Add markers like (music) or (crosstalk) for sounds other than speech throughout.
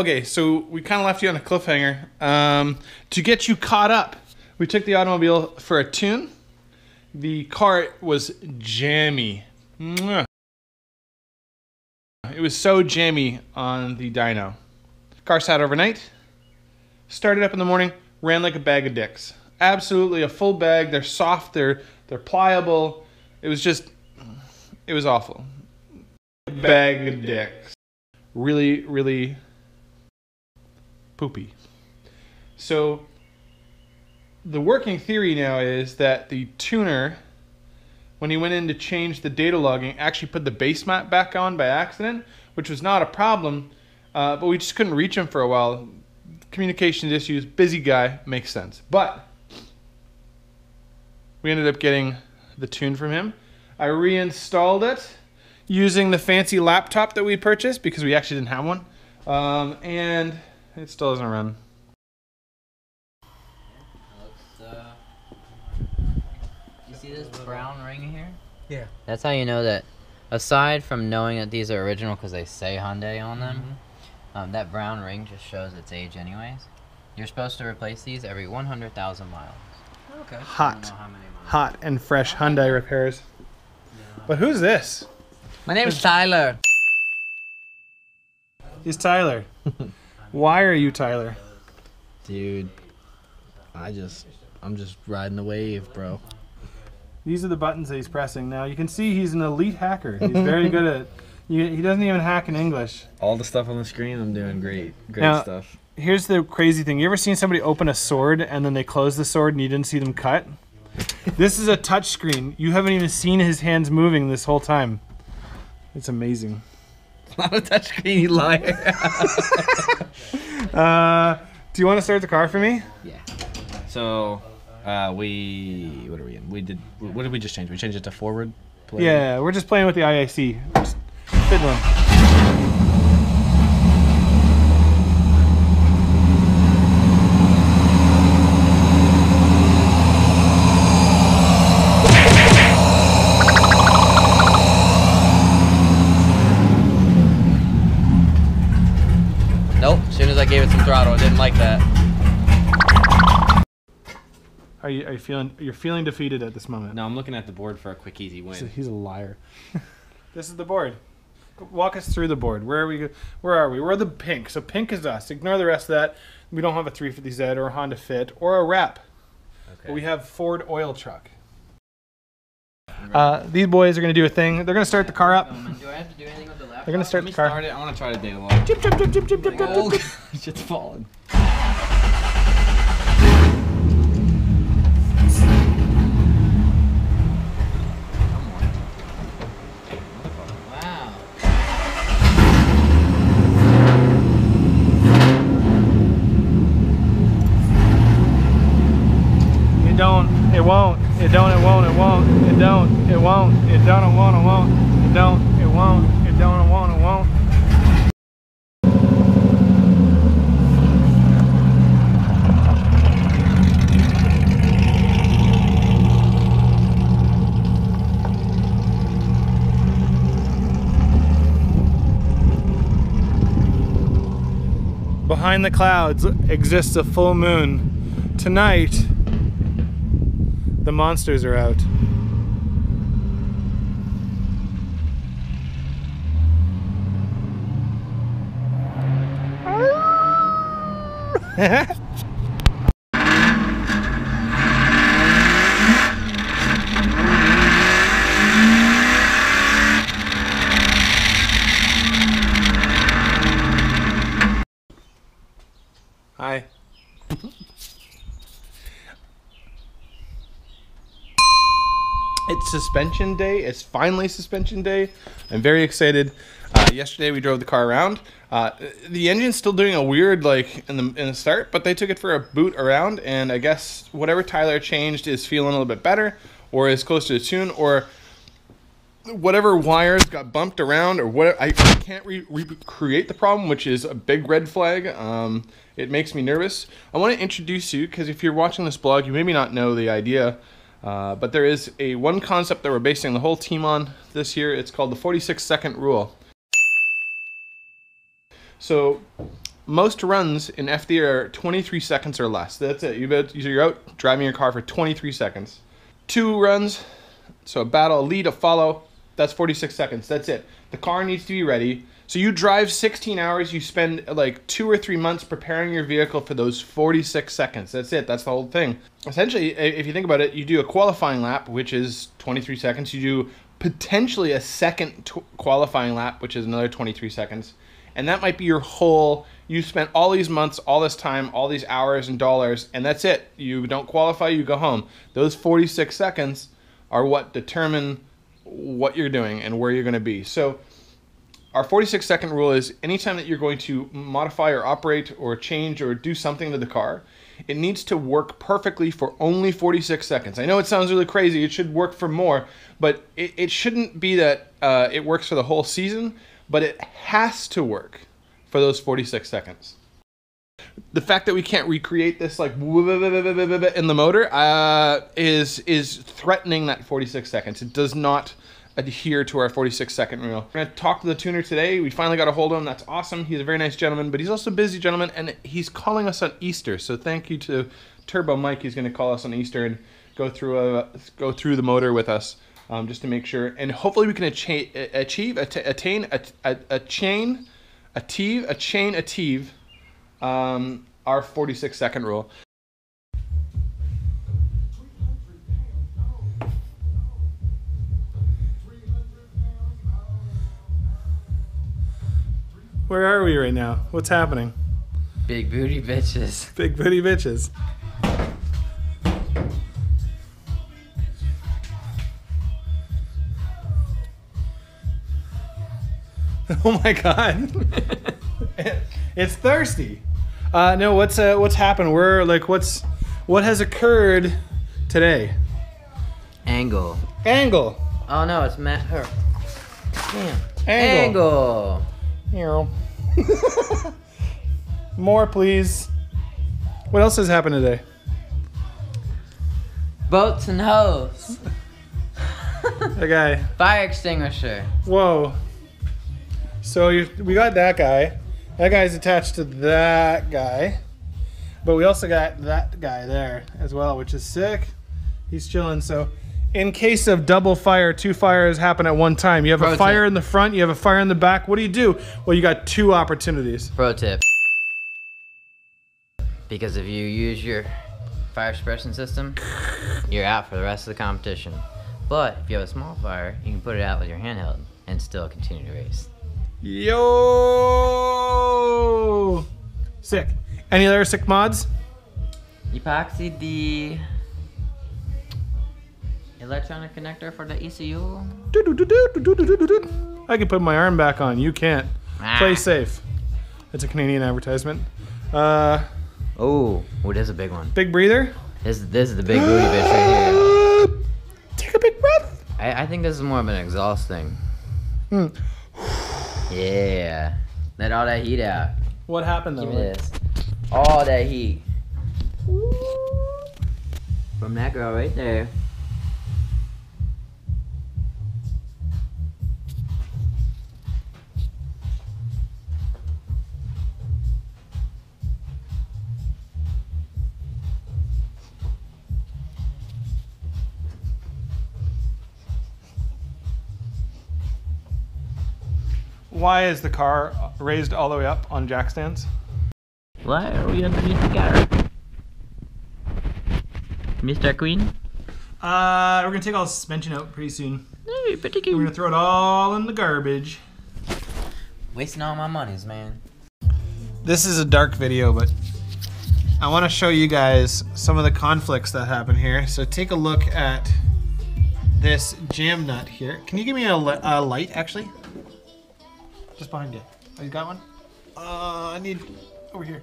okay, so we kind of left you on a cliffhanger. Um, to get you caught up, we took the automobile for a tune. The car was jammy. It was so jammy on the dyno. Car sat overnight. Started up in the morning, ran like a bag of dicks. Absolutely a full bag. They're soft. They're they're pliable. It was just, it was awful. Bag of dicks. Really, really poopy. So the working theory now is that the tuner, when he went in to change the data logging, actually put the base map back on by accident, which was not a problem, uh, but we just couldn't reach him for a while. Communication issues, busy guy, makes sense. But we ended up getting the tune from him. I reinstalled it using the fancy laptop that we purchased because we actually didn't have one. Um, and it still doesn't run. Looks, uh, you see this brown ring here? Yeah. That's how you know that. Aside from knowing that these are original because they say Hyundai on them, Mm-hmm. um, that brown ring just shows its age, anyways. You're supposed to replace these every 100,000 miles. Okay. Hot, know how many miles. hot and fresh Hyundai repairs. But who's this? My name is Tyler. He's Tyler. (laughs) Why are you Tyler? Dude, I just, I'm just riding the wave, bro. These are the buttons that he's pressing. Now you can see he's an elite hacker. He's very good at. (laughs) He he doesn't even hack in English. All the stuff on the screen, I'm doing great, great Now- stuff. Here's the crazy thing. You ever seen somebody open a sword and then they close the sword and you didn't see them cut? this is a touch screen. You haven't even seen his hands moving this whole time. It's amazing. Not a touchscreen, you liar. (laughs) Uh, do you want to start the car for me? yeah. So, uh, we, what are we in? We did, what did we just change? We changed it to forward. play? Yeah, we're just playing with the IAC. Just fiddling. I gave it some throttle, I didn't like that. Are you, are you feeling? You're feeling defeated at this moment. No, I'm looking at the board for a quick, easy He's a, win. he's a liar. (laughs) this is the board. Walk us through the board. Where are we? Where are we? We're the pink. So pink is us. Ignore the rest of that. We don't have a 350Z or a Honda Fit or a Wrap. But we have Ford oil truck. Uh, these boys are going to do a thing. They're going to start the car up. Do I have to do anything with the laptop? They're going to start Let the car. start it. I want to try to data log. Chip, chip, chip, chip, chip, chip, chip, Oh, chip. (laughs) shit's falling. Wow. It don't. It won't. It don't. It won't. It won't. It don't. It won't. It don't. It won't. It won't. It don't. It won't. It don't. It won't. It won't. Behind the clouds exists a full moon. Tonight, the monsters are out. (laughs) Hi. It's suspension day. It's finally suspension day. I'm very excited. Uh, yesterday we drove the car around. Uh, the engine's still doing a weird like in the in the start, but they took it for a boot around, and I guess whatever Tyler changed is feeling a little bit better, or is close to the tune, or whatever wires got bumped around, or what I, can't re- recreate the problem, which is a big red flag. Um, it makes me nervous. I want to introduce you because if you're watching this blog, you maybe not know the idea. Uh, but there is a one concept that we're basing the whole team on this year. It's called the 46 second rule. So most runs in FD are 23 seconds or less. That's it. You're out driving your car for 23 seconds. Two runs, so a battle, a lead, a follow, that's 46 seconds. That's it. The car needs to be ready. So you drive 16 hours, you spend like two or three months preparing your vehicle for those 46 seconds. That's it. That's the whole thing. Essentially, if you think about it, you do a qualifying lap, which is 23 seconds. You do potentially a second t- qualifying lap, which is another 23 seconds. And that might be your whole, you spent all these months, all this time, all these hours and dollars, and that's it. You don't qualify, you go home. Those 46 seconds are what determine what you're doing and where you're going to be. So, our 46 second rule is anytime that you're going to modify or operate or change or do something to the car, it needs to work perfectly for only 46 seconds. I know it sounds really crazy, it should work for more, but it, it shouldn't be that uh, it works for the whole season, but it has to work for those 46 seconds. The fact that we can't recreate this like in the motor uh, is is threatening that 46 seconds. It does not adhere to our 46 second rule. We're gonna talk to the tuner today. We finally got a hold of him. That's awesome. He's a very nice gentleman, but he's also a busy gentleman, and he's calling us on Easter. So thank you to Turbo Mike. He's gonna call us on Easter and go through a, go through the motor with us. Um, just to make sure, and hopefully we can achieve, achieve attain, a, a, a chain, achieve, a chain, achieve um, our 46 second rule. We right now? What's happening? Big booty bitches. (laughs) Big booty bitches. (laughs) oh my god. (laughs) it's thirsty. Uh, no, what's uh, what's happened? We're like, what's what has occurred today? Angle. Angle. Oh no, it's Matt. Her. Damn. Angle. Angle. Here. (laughs) More, please. What else has happened today? Boats and hose. That guy. Fire extinguisher. Whoa. So you, we got that guy. That guy's attached to that guy. But we also got that guy there as well, which is sick. He's chilling. So, in case of double fire, two fires happen at one time. You have Pro a fire tip. in the front, you have a fire in the back. What do you do? Well, you got two opportunities. Pro tip. Because if you use your fire suppression system, you're out for the rest of the competition. But if you have a small fire, you can put it out with your handheld and still continue to race. Yo! Sick. Any other sick mods? Epoxy the electronic connector for the ECU. I can put my arm back on. You can't. Play Ah. safe. It's a Canadian advertisement. Uh, Oh, oh, this is a big one. big breather. This this is the big booty bitch right here. (gasps) Take a big breath. I, I think this is more of an exhaust thing. Hmm. (sighs) Yeah. Let all that heat out. What happened though? Give me this. All that heat. From that girl right there. Why is the car raised all the way up on jack stands? Why are we underneath the car? Mr. Queen? Uh, we're gonna take all the suspension out pretty soon. Hey, pretty We're gonna throw it all in the garbage. Wasting all my monies, man. This is a dark video, but I want to show you guys some of the conflicts that happen here. So take a look at this jam nut here. Can you give me a, a light, actually? Just behind you. Oh, you got one? Uh, I need over here.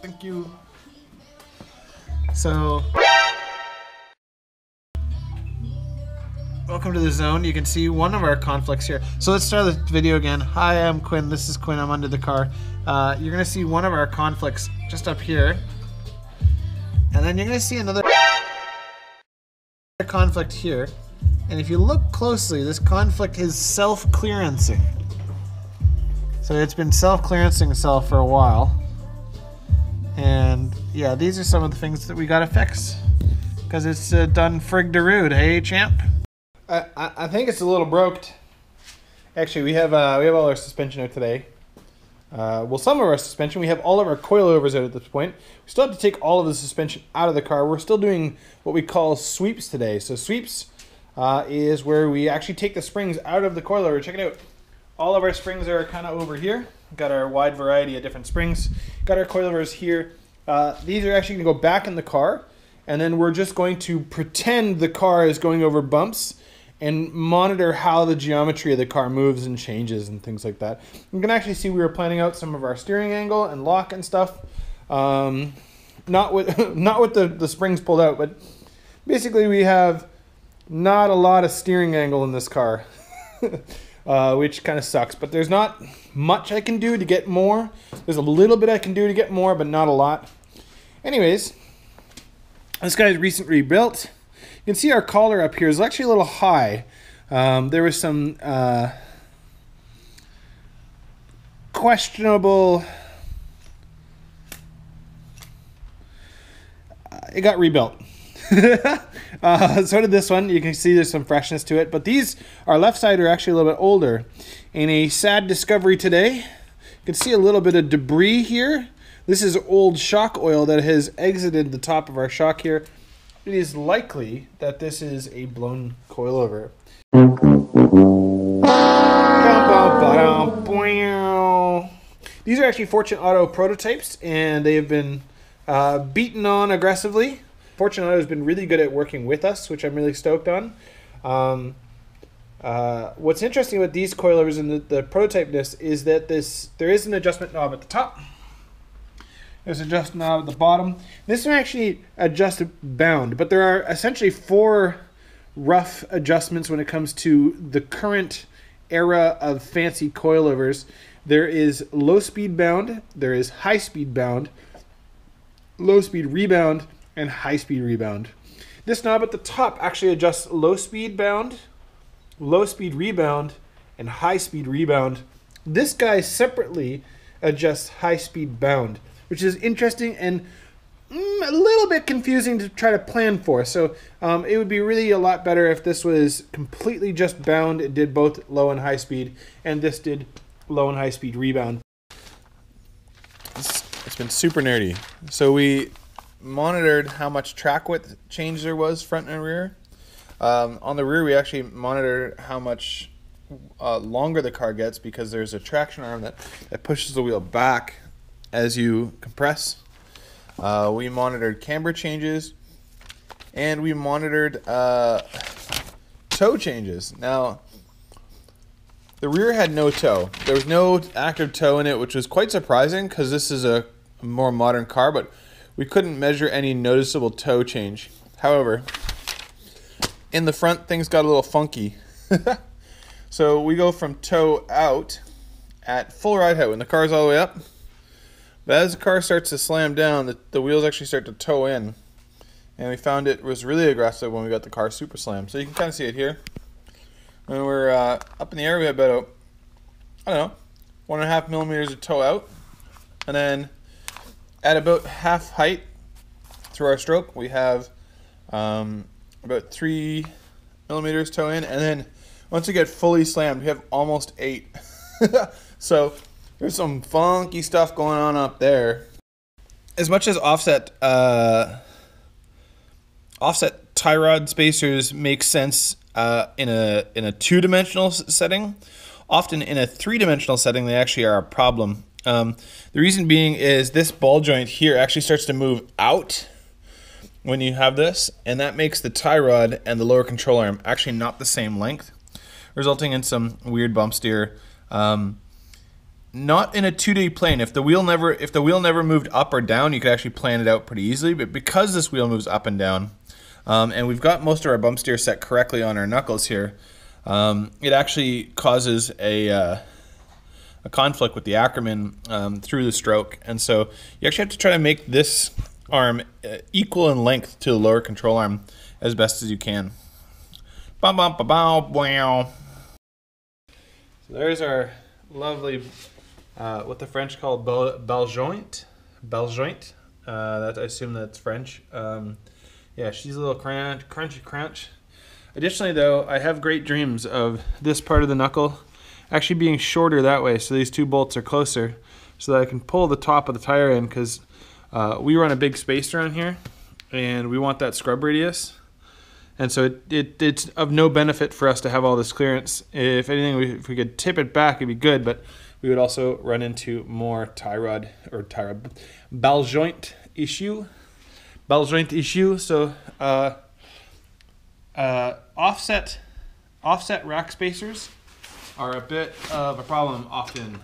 Thank you. So, welcome to the zone. You can see one of our conflicts here. So let's start the video again. Hi, I'm Quinn. This is Quinn. I'm under the car. Uh, you're gonna see one of our conflicts just up here, and then you're gonna see another conflict here. And if you look closely, this conflict is self-clearancing. So it's been self-clearancing itself for a while. And yeah, these are some of the things that we gotta fix. Because it's uh, done frig de rude, hey champ? I, I I think it's a little broked. Actually, we have uh, we have all our suspension out today. Uh, well, some of our suspension. We have all of our coilovers out at this point. We still have to take all of the suspension out of the car. We're still doing what we call sweeps today. So sweeps uh, is where we actually take the springs out of the coilover. Check it out. All of our springs are kind of over here. Got our wide variety of different springs. Got our coilovers here. Uh, these are actually going to go back in the car, and then we're just going to pretend the car is going over bumps and monitor how the geometry of the car moves and changes and things like that. You can actually see we were planning out some of our steering angle and lock and stuff. Um, not with (laughs) not with the, the springs pulled out, but basically we have not a lot of steering angle in this car, (laughs) uh, which kind of sucks. But there's not much I can do to get more. There's a little bit I can do to get more, but not a lot. Anyways, this guy's recently rebuilt. You can see our collar up here is actually a little high. Um, there was some uh, questionable. Uh, it got rebuilt. (laughs) uh, so did this one. You can see there's some freshness to it. But these, our left side, are actually a little bit older. In a sad discovery today, you can see a little bit of debris here. This is old shock oil that has exited the top of our shock here. It is likely that this is a blown coilover. These are actually Fortune Auto prototypes, and they have been uh, beaten on aggressively. Fortune Auto has been really good at working with us, which I'm really stoked on. Um, uh, what's interesting with these coilovers and the, the prototypeness is that this there is an adjustment knob at the top. There's an adjustment knob at the bottom. This one actually adjusts bound, but there are essentially four rough adjustments when it comes to the current era of fancy coilovers. There is low speed bound, there is high speed bound, low speed rebound, and high speed rebound. This knob at the top actually adjusts low speed bound, low speed rebound, and high speed rebound. This guy separately adjusts high speed bound, which is interesting and mm, a little bit confusing to try to plan for. So um, it would be really a lot better if this was completely just bound. It did both low and high speed, and this did low and high speed rebound. It's, it's been super nerdy. So we monitored how much track width change there was front and rear. Um, on the rear, we actually monitored how much uh, longer the car gets because there's a traction arm that, that pushes the wheel back as you compress. Uh, we monitored camber changes and we monitored uh, toe changes. Now, the rear had no toe. There was no active toe in it, which was quite surprising because this is a more modern car, but we couldn't measure any noticeable toe change. However, in the front, things got a little funky. (laughs) so we go from toe out at full ride height when the car's all the way up. But as the car starts to slam down, the, the wheels actually start to toe in. And we found it was really aggressive when we got the car super slammed. So you can kind of see it here. When we're uh, up in the air, we have about, I don't know, one and a half millimeters of toe out. And then at about half height through our stroke, we have um, about three millimeters toe in. And then once we get fully slammed, we have almost eight. (laughs) so there's some funky stuff going on up there. As much as offset, uh, offset tie rod spacers make sense uh, in a in a two dimensional setting. Often in a three dimensional setting, they actually are a problem. Um, the reason being is this ball joint here actually starts to move out when you have this, and that makes the tie rod and the lower control arm actually not the same length, resulting in some weird bump steer. Um, not in a 2D plane. If the wheel never if the wheel never moved up or down, you could actually plan it out pretty easily. But because this wheel moves up and down, um, and we've got most of our bump steer set correctly on our knuckles here. Um, it actually causes a, uh, a conflict with the Ackerman um, through the stroke. And so you actually have to try to make this arm uh, equal in length to the lower control arm as best as you can. Ba, wow. So there's our lovely uh, what the French call bel, beljoint. Beljoint. Uh, that I assume that's French. Um, yeah, she's a little crunch, crunchy crunch. Additionally, though, I have great dreams of this part of the knuckle actually being shorter that way, so these two bolts are closer, so that I can pull the top of the tire in because uh, we run a big space around here, and we want that scrub radius. And so it, it, it's of no benefit for us to have all this clearance. If anything, we, if we could tip it back, it'd be good, but we would also run into more tie rod or tie rod, ball joint issue. Ball joint issue. So uh, uh, offset offset rack spacers are a bit of a problem often.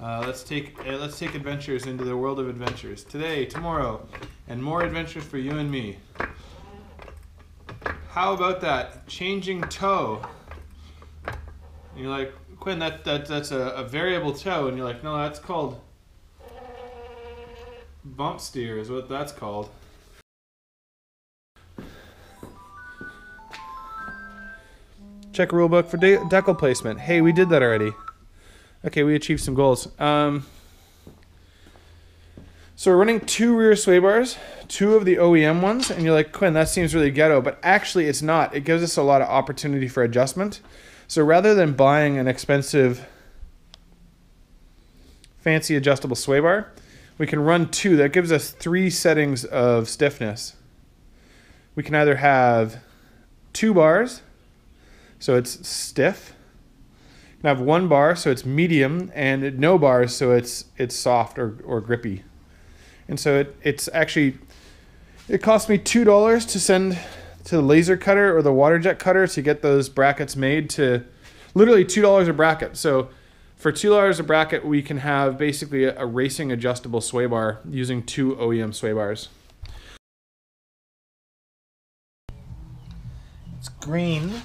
Uh, let's take uh, let's take adventures into the world of adventures today, tomorrow, and more adventures for you and me. How about that changing toe? And you're like Quinn, that, that that's a, a variable toe, and you're like, no, that's called bump steer, is what that's called. Check rulebook for de- placement. Hey, we did that already. Okay, we achieved some goals. Um, so we're running two rear sway bars, two of the OEM ones, and you're like, Quinn, that seems really ghetto, but actually it's not. It gives us a lot of opportunity for adjustment. So rather than buying an expensive, fancy adjustable sway bar, we can run two. That gives us three settings of stiffness. We can either have two bars, so it's stiff. You can have one bar, so it's medium, and no bars, so it's it's soft or, or grippy. And so it, it's actually it cost me two dollars to send to the laser cutter or the water jet cutter to get those brackets made to literally two dollars a bracket. So for two dollars a bracket, we can have basically a, a racing adjustable sway bar using two OEM sway bars. It's green.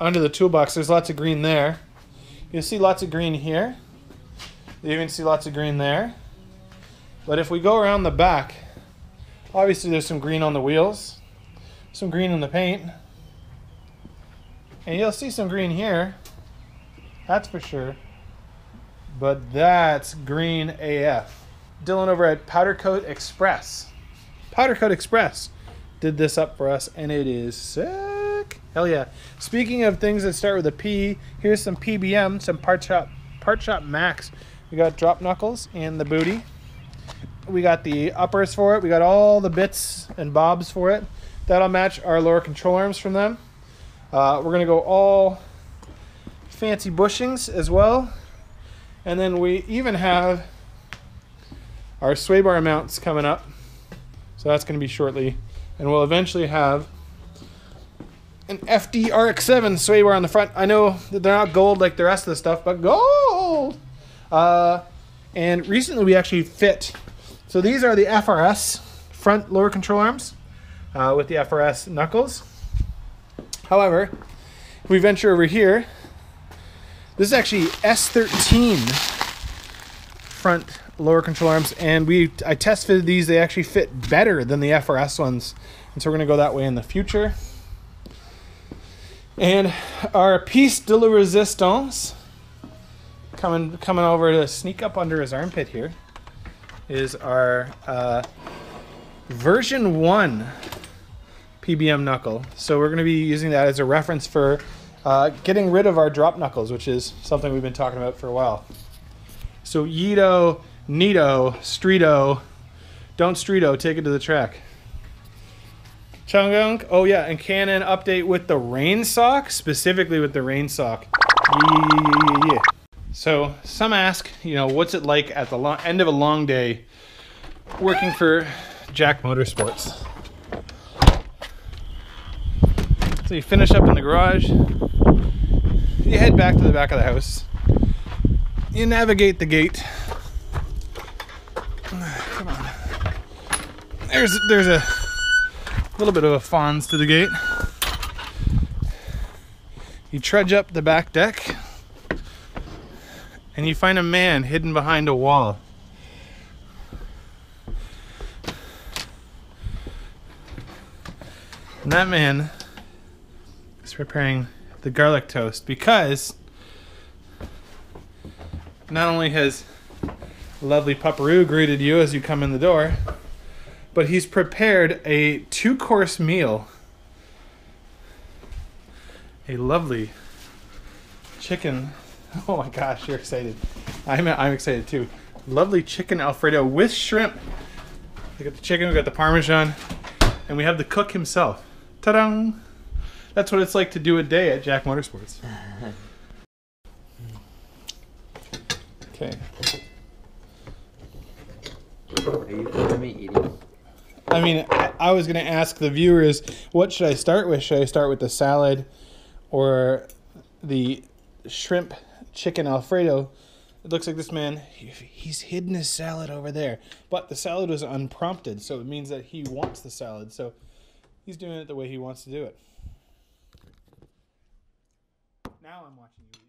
Under the toolbox, there's lots of green there. You'll see lots of green here. You even see lots of green there. But if we go around the back, obviously there's some green on the wheels, some green in the paint, and you'll see some green here. That's for sure. But that's green AF. Dylan over at Powder Coat Express. Powder Coat Express did this up for us, and it is sick. Hell yeah. Speaking of things that start with a P, here's some PBM, some Part Shop, Parts Shop Max. We got drop knuckles and the booty. We got the uppers for it. We got all the bits and bobs for it. That'll match our lower control arms from them. Uh, we're gonna go all fancy bushings as well. And then we even have our sway bar mounts coming up. So that's gonna be shortly. And we'll eventually have an FD-RX-7 sway bar on the front. I know that they're not gold like the rest of the stuff, but gold! Uh, and recently we actually fit. So these are the FRS front lower control arms uh, with the FRS knuckles. However, if we venture over here, this is actually S13 front lower control arms, and we I test fitted these. They actually fit better than the FRS ones, and so we're gonna go that way in the future. And our piece de la resistance coming coming over to sneak up under his armpit here is our uh, version one PBM knuckle. So we're going to be using that as a reference for uh, getting rid of our drop knuckles, which is something we've been talking about for a while. So Yeeto, Neato, Streeto, don't Streeto, take it to the track. Chungunk, oh yeah, and Canon update with the rain sock, specifically with the rain sock. Yeah. So some ask, you know, what's it like at the long, end of a long day working for Jack Motorsports? So you finish up in the garage, you head back to the back of the house, you navigate the gate. (sighs) Come on. There's there's a little bit of a fonz to the gate. You trudge up the back deck and you find a man hidden behind a wall. And that man is preparing the garlic toast because not only has lovely Pupperoo greeted you as you come in the door, but he's prepared a two course meal. A lovely chicken. (laughs) Oh my gosh, you're excited. I'm, I'm excited too. Lovely chicken Alfredo with shrimp. We got the chicken, we got the Parmesan, and we have the cook himself. Ta da! That's what it's like to do a day at Jack Motorsports. (laughs) Okay. Are you filming me eating? I mean, I, was going to ask the viewers, what should I start with? Should I start with the salad or the shrimp chicken Alfredo? It looks like this man, he's hidden his salad over there. But the salad was unprompted, so it means that he wants the salad. So he's doing it the way he wants to do it. Now I'm watching you.